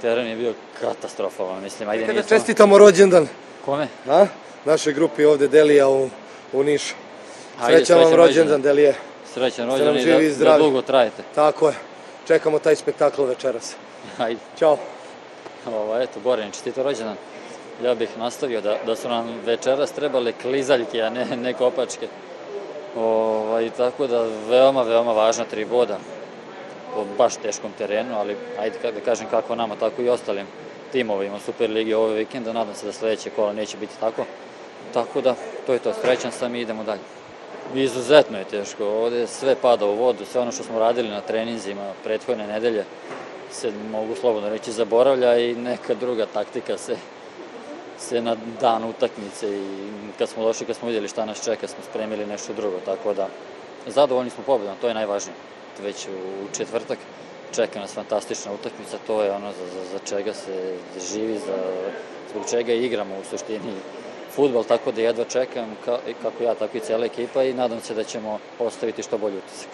Teren je bio katastrofalan, mislim, ajde Kada nije to- čestitamo rođendan, Kome? a? Našoj grupi ovde Delija u, u Nišu. Srećan vam rođendan. Delije. Srećan rođendan i da, da dugo trajete. Tako je. Čekamo taj spektakl večeras. Ajde. Ćao. Ovo, eto, Goran, čestito rođendan. Ja bih nastavio da, da su nam večeras trebale klizaljke, a ne, ne kopačke. Ovaj, tako da veoma, veoma važna tri boda po baš teškom terenu, ali ajde da kažem kako nama, tako i ostalim timovima Superligi ove vikenda. Nadam se da sledeće kola neće biti tako. Tako da, to je to. Srećan sam i idemo dalje. Izuzetno je teško. Ovde sve pada u vodu, sve ono što smo radili na treninzima prethodne nedelje se mogu slobodno reći zaboravlja i neka druga taktika se se na dan utakmice i kad smo došli, kad smo vidjeli šta nas čeka, smo spremili nešto drugo, tako da zadovoljni smo pobedom, to je najvažnije. Već u četvrtak čeka nas fantastična utakmica, to je ono za, za, za čega se živi, za, zbog čega igramo u suštini futbol, tako da jedva čekam, ka, kako ja, tako i cela ekipa i nadam se da ćemo ostaviti što bolji utisak.